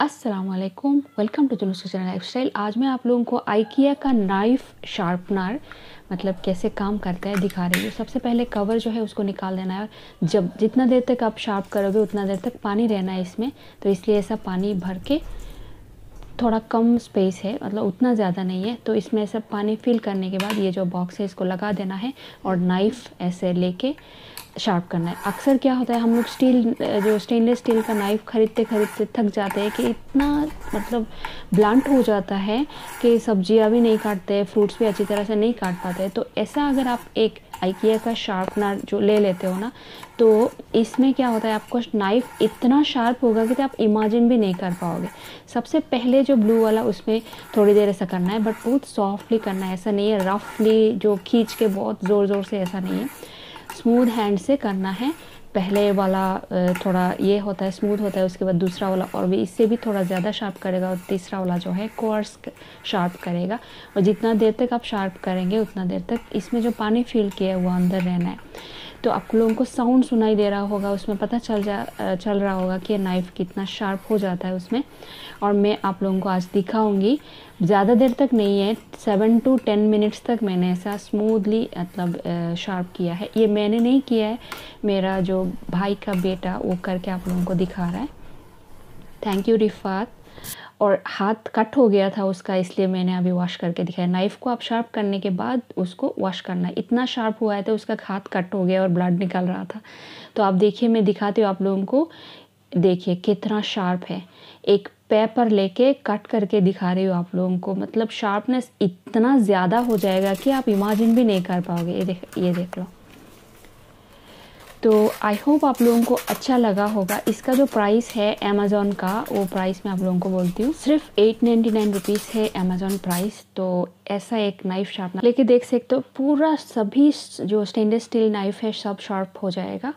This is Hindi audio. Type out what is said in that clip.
अस्सलाम वालेकुम टू जुलूस किचन लाइफ स्टाइल आज मैं आप लोगों को आइकिया का नाइफ़ शार्पनर मतलब कैसे काम करता है दिखा रही हूँ। सबसे पहले कवर जो है उसको निकाल देना है जब जितना देर तक आप शार्प करोगे, उतना देर तक पानी रहना है इसमें। तो इसलिए ऐसा पानी भर के थोड़ा कम स्पेस है मतलब उतना ज़्यादा नहीं है। तो इसमें सब पानी फिल करने के बाद ये जो बॉक्स है, इसको लगा देना है और नाइफ़ ऐसे लेके शार्प करना है। अक्सर क्या होता है, हम लोग स्टील जो स्टेनलेस स्टील का नाइफ़ खरीदते खरीदते थक जाते हैं कि इतना मतलब ब्लंट हो जाता है कि सब्ज़ियाँ भी नहीं काटते फ्रूट्स भी अच्छी तरह से नहीं काट पाते। तो ऐसा अगर आप एक आइकिया का शार्पनर जो ले लेते हो ना तो इसमें क्या होता है, आपको नाइफ़ इतना शार्प होगा कि आप इमेजिन भी नहीं कर पाओगे। सबसे पहले जो ब्लू वाला, उसमें थोड़ी देर ऐसा करना है बट बहुत सॉफ्टली करना है। ऐसा नहीं है रफली जो खींच के बहुत ज़ोर ज़ोर से ऐसा नहीं है। स्मूथ हैंड से करना है। पहले वाला थोड़ा ये होता है स्मूथ होता है, उसके बाद दूसरा वाला और भी, इससे भी थोड़ा ज़्यादा शार्प करेगा और तीसरा वाला जो है कोर्स शार्प करेगा। और जितना देर तक आप शार्प करेंगे, उतना देर तक इसमें जो पानी फील किया है वो अंदर रहना है तो आप लोगों को साउंड सुनाई दे रहा होगा, उसमें पता चल जा चल रहा होगा कि नाइफ़ कितना शार्प हो जाता है उसमें। और मैं आप लोगों को आज दिखाऊँगी। ज़्यादा देर तक नहीं है सेवन टू टेन मिनट्स तक मैंने ऐसा स्मूथली मतलब शार्प किया है। ये मैंने नहीं किया है, मेरा जो भाई का बेटा वो करके आप लोगों को दिखा रहा है। Thank you Rifat. और हाथ कट हो गया था उसका, इसलिए मैंने अभी वॉश करके दिखाया। नाइफ़ को आप शार्प करने के बाद उसको वॉश करना। इतना शार्प हुआ है तो उसका हाथ कट हो गया और ब्लड निकल रहा था। तो आप देखिए, मैं दिखाती हूँ आप लोगों को। देखिए, कितना शार्प है। एक पेपर लेके कट करके दिखा रही हूँ आप लोगों को। मतलब शार्पनेस इतना ज़्यादा हो जाएगा कि आप इमेजिन भी नहीं कर पाओगे। ये देख ये देख लो। तो आई होप आप लोगों को अच्छा लगा होगा। इसका जो प्राइस है अमेज़ोन का, वो प्राइस मैं आप लोगों को बोलती हूँ। सिर्फ़ एट नाइन्टी नाइन रुपीज़ है अमेज़ोन प्राइस तो ऐसा एक नाइफ़ शार्पनर लेके देख सकते हो। पूरा सभी जो स्टेनलेस स्टील नाइफ़ है, सब शार्प हो जाएगा।